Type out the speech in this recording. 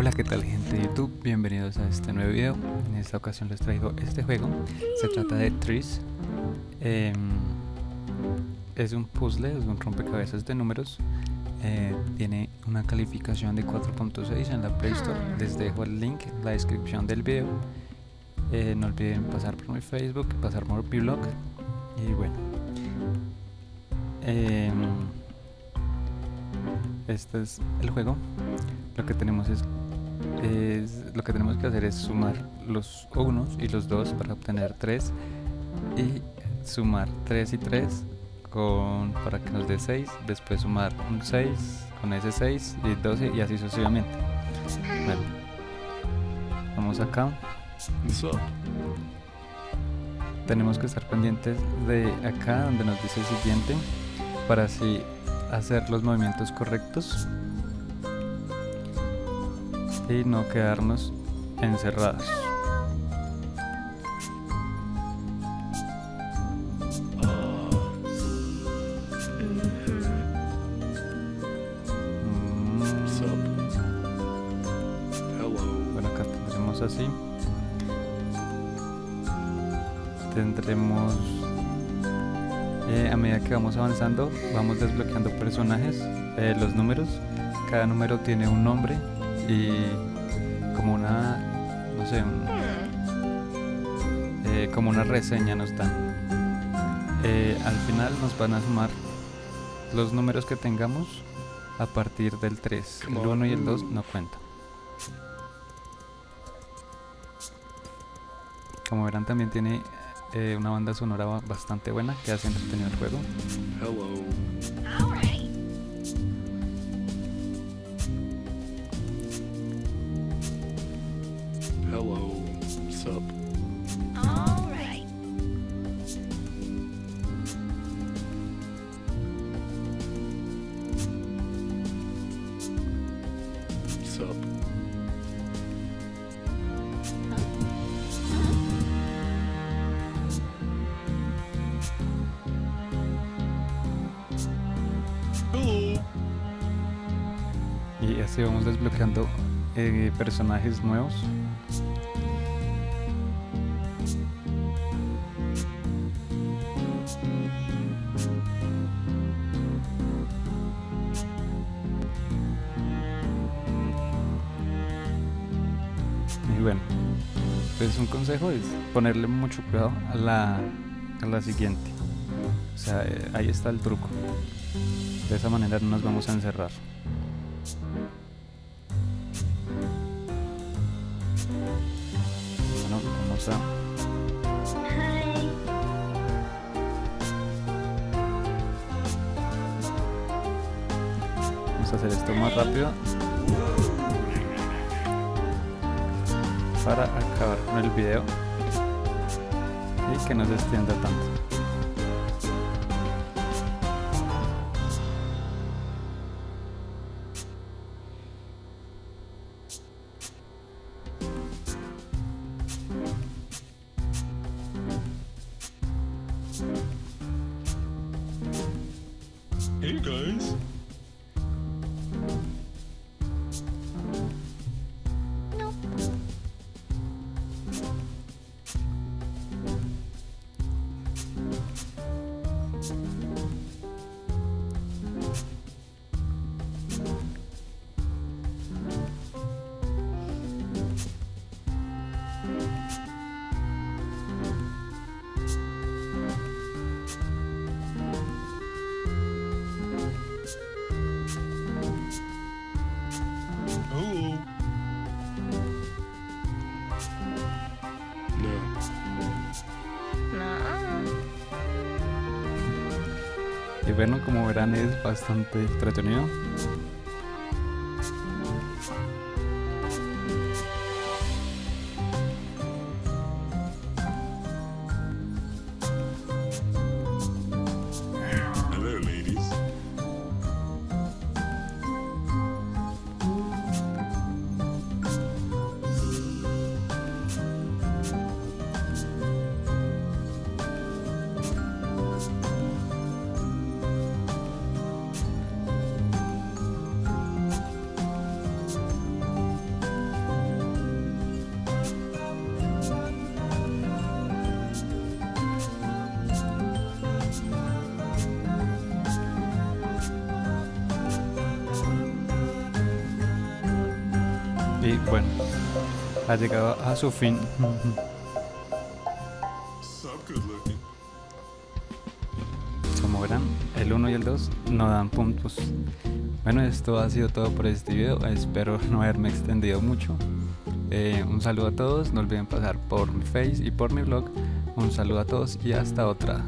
Hola, ¿qué tal gente de YouTube? Bienvenidos a este nuevo video. En esta ocasión les traigo este juego. Se trata de Trees. Em, es un puzzle, es un rompecabezas de números. Eh, tiene una calificación de 4.6 en la Play Store. Les dejo el link en la descripción del video. Eh, no olviden pasar por mi Facebook, pasar por mi blog. Y bueno. Em, este es el juego. Lo que tenemos es, es, lo que tenemos que hacer es sumar los unos y los dos para obtener 3 y sumar 3 y 3 con, para que nos dé 6, después sumar un 6 con ese 6 y 12 y así sucesivamente. Bueno, vamos acá. Tenemos que estar pendientes de acá donde nos dice siguiente para así hacer los movimientos correctos y no quedarnos encerrados. Mm, bueno, acá tendremos así. Tendremos eh, a medida que vamos avanzando, vamos desbloqueando personajes, eh, los números. Cada número tiene un nombre y como una, no sé, eh, como una reseña nos dan. al final nos van a sumar los números que tengamos a partir del 3. El 1 y el 2 no cuentan. Como verán también tiene eh, una banda sonora bastante buena que hace entretenido el juego. Hello, sup. Sup. Hello. Y así vamos desbloqueando eh, personajes nuevos. Pues un consejo es ponerle mucho cuidado a la, a la siguiente. O sea, eh, ahí está el truco. De esa manera no nos vamos a encerrar. Bueno, vamos a... Vamos a hacer esto más rápido. Para acabar con el video. Y que no se extienda tanto. Y bueno, como verán es bastante entretenido. Y bueno, ha llegado a su fin. Como verán, el 1 y el 2 no dan puntos. Bueno, esto ha sido todo por este video. Espero no haberme extendido mucho. Eh, un saludo a todos. No olviden pasar por mi face y por mi blog. Un saludo a todos y hasta otra.